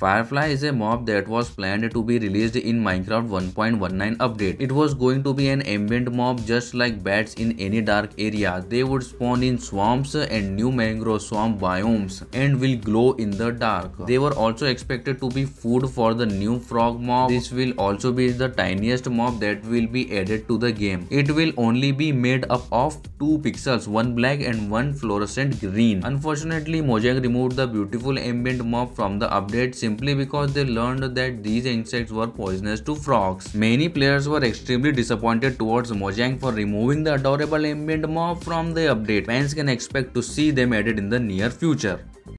Firefly is a mob that was planned to be released in Minecraft 1.19 update. It was going to be an ambient mob just like bats in any dark area. They would spawn in swamps and new mangrove swamp biomes and will glow in the dark. They were also expected to be food for the new frog mob. This will also be the tiniest mob that will be added to the game. It will only be made up of two pixels, one black and one fluorescent green. Unfortunately, Mojang removed the beautiful ambient mob from the update simply because they learned that these insects were poisonous to frogs. Many players were extremely disappointed towards Mojang for removing the adorable ambient mob from the update. Fans can expect to see them added in the near future.